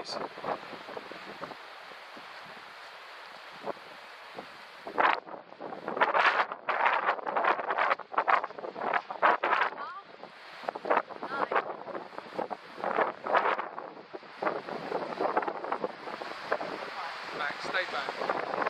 Back, stay back.